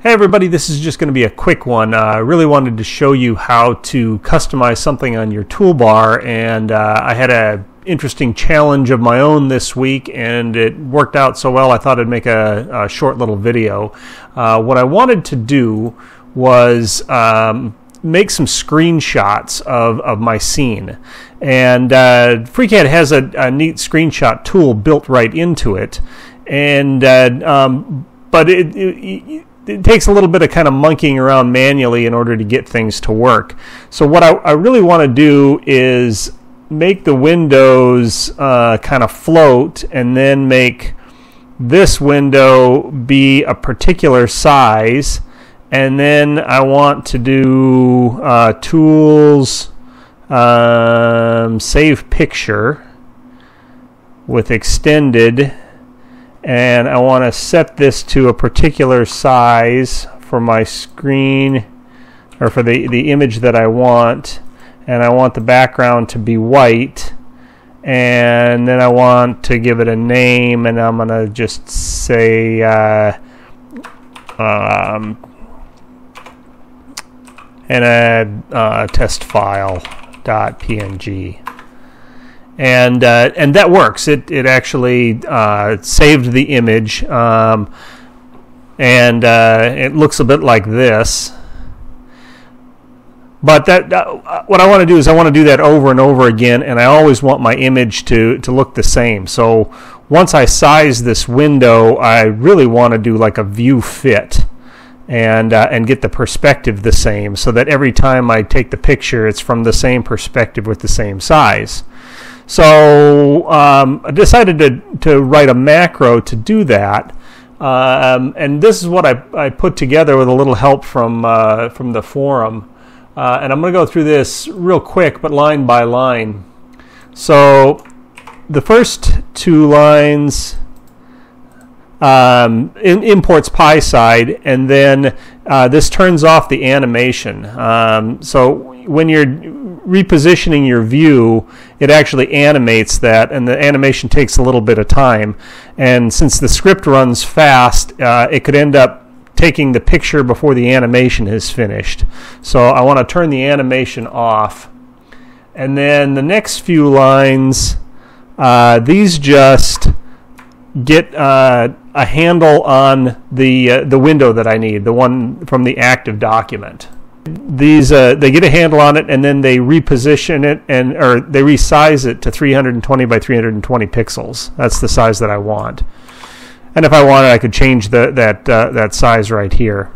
Hey everybody, this is just going to be a quick one. Uh, I really wanted to show you how to customize something on your toolbar, and uh, I had a interesting challenge of my own this week, and it worked out so well. I thought I'd make a, a short little video. Uh, what I wanted to do was um, make some screenshots of, of my scene, and uh, FreeCAD has a, a, neat screenshot tool built right into it, and uh, um, but it, it it takes a little bit of kind of monkeying around manually in order to get things to work. So what I, I really want to do is make the windows uh, kind of float and then make this window be a particular size and then I want to do uh, tools um, save picture with extended and I want to set this to a particular size for my screen or for the, the image that I want. And I want the background to be white. And then I want to give it a name and I'm going to just say uh, um, and a uh, test file dot png and uh, and that works. It it actually uh, saved the image, um, and uh, it looks a bit like this. But that uh, what I want to do is I want to do that over and over again, and I always want my image to to look the same. So once I size this window, I really want to do like a view fit. And, uh, and get the perspective the same so that every time I take the picture, it's from the same perspective with the same size. So um, I decided to, to write a macro to do that. Um, and this is what I, I put together with a little help from, uh, from the forum. Uh, and I'm going to go through this real quick, but line by line. So the first two lines um, in, imports PySide, and then uh, this turns off the animation. Um, so when you're repositioning your view, it actually animates that, and the animation takes a little bit of time. And since the script runs fast, uh, it could end up taking the picture before the animation is finished. So I want to turn the animation off. And then the next few lines, uh, these just get uh, a handle on the uh, the window that I need, the one from the active document these uh, they get a handle on it and then they reposition it and or they resize it to 320 by 320 pixels. That's the size that I want. And if I wanted, I could change the, that uh, that size right here.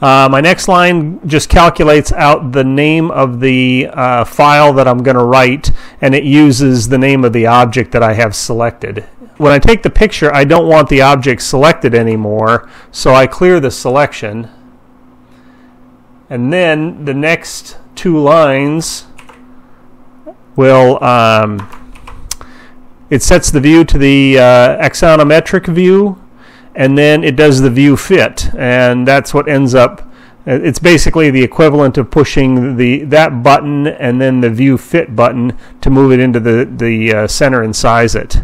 Uh, my next line just calculates out the name of the uh, file that I'm going to write, and it uses the name of the object that I have selected. When I take the picture, I don't want the object selected anymore, so I clear the selection. And then the next two lines will um, it sets the view to the uh, axonometric view and then it does the view fit and that's what ends up it's basically the equivalent of pushing the that button and then the view fit button to move it into the the uh, center and size it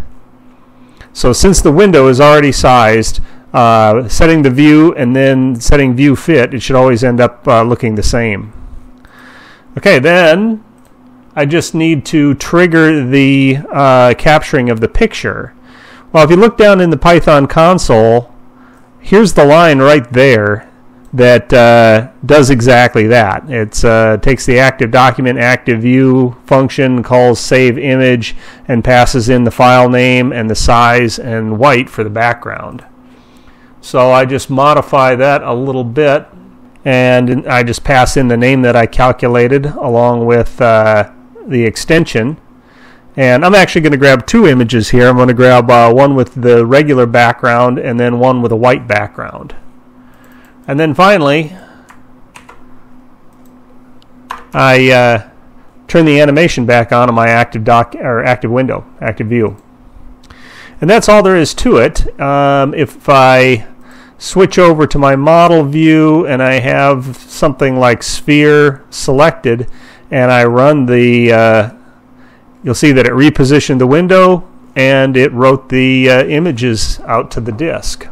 so since the window is already sized uh, setting the view and then setting view fit, it should always end up uh, looking the same. Okay, then I just need to trigger the uh, capturing of the picture. Well, if you look down in the Python console, here's the line right there that uh, does exactly that. It uh, takes the active document active view function, calls save image, and passes in the file name and the size and white for the background. So I just modify that a little bit and I just pass in the name that I calculated along with uh, the extension. And I'm actually going to grab two images here. I'm going to grab uh, one with the regular background and then one with a white background. And then finally, I uh, turn the animation back on on my active doc or active window, active view. And that's all there is to it. Um, if I switch over to my model view and I have something like sphere selected and I run the, uh, you'll see that it repositioned the window and it wrote the uh, images out to the disk.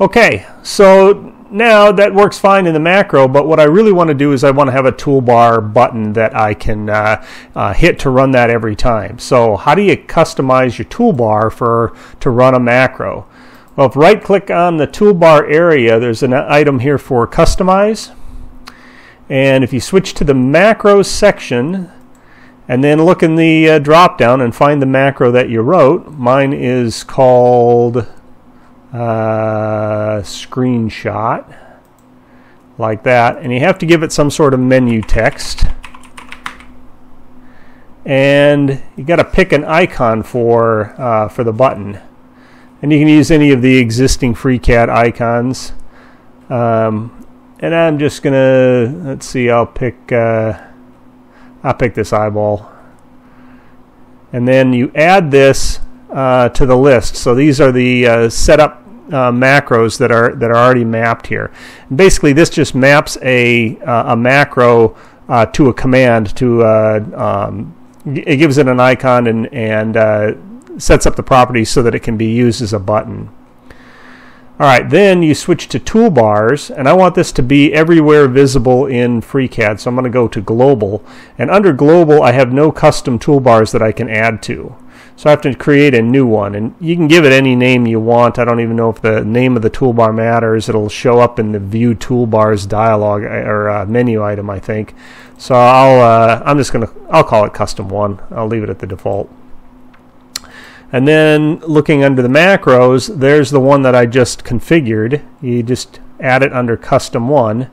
Okay, so now that works fine in the macro, but what I really want to do is I want to have a toolbar button that I can uh, uh, hit to run that every time. So how do you customize your toolbar for to run a macro? Well, if right click on the toolbar area, there's an item here for customize. And if you switch to the macros section, and then look in the uh, drop down and find the macro that you wrote. Mine is called uh, screenshot, like that. And you have to give it some sort of menu text. And you got to pick an icon for uh, for the button. And you can use any of the existing FreeCAD icons. Um, and I'm just gonna let's see. I'll pick. Uh, I'll pick this eyeball. And then you add this uh, to the list. So these are the uh, setup uh, macros that are that are already mapped here. And basically, this just maps a uh, a macro uh, to a command. To uh, um, it gives it an icon and and sets up the properties so that it can be used as a button. All right, then you switch to toolbars, and I want this to be everywhere visible in FreeCAD. So I'm going to go to Global, and under Global, I have no custom toolbars that I can add to. So I have to create a new one, and you can give it any name you want. I don't even know if the name of the toolbar matters. It'll show up in the View Toolbars dialog or uh, menu item, I think. So I'll uh, I'm just gonna I'll call it Custom One. I'll leave it at the default. And then looking under the macros, there's the one that I just configured. You just add it under custom one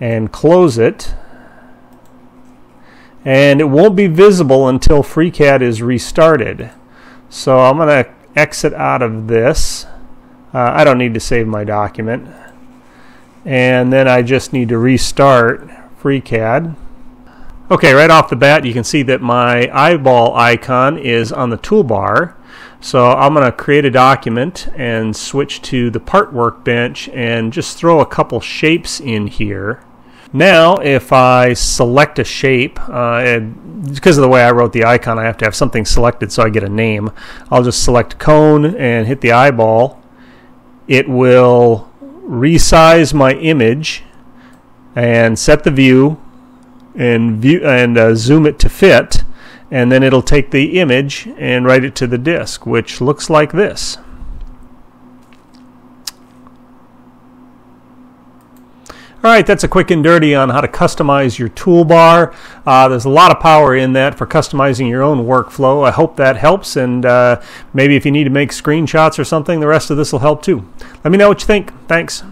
and close it. And it won't be visible until FreeCAD is restarted. So I'm going to exit out of this. Uh, I don't need to save my document. And then I just need to restart FreeCAD. Okay, right off the bat, you can see that my eyeball icon is on the toolbar. So I'm going to create a document and switch to the part workbench and just throw a couple shapes in here. Now, if I select a shape, uh, because of the way I wrote the icon, I have to have something selected so I get a name. I'll just select cone and hit the eyeball. It will resize my image and set the view and view and uh, zoom it to fit and then it'll take the image and write it to the disk which looks like this All right, that's a quick and dirty on how to customize your toolbar. Uh, there's a lot of power in that for customizing your own workflow. I hope that helps, and uh, maybe if you need to make screenshots or something, the rest of this will help too. Let me know what you think. Thanks.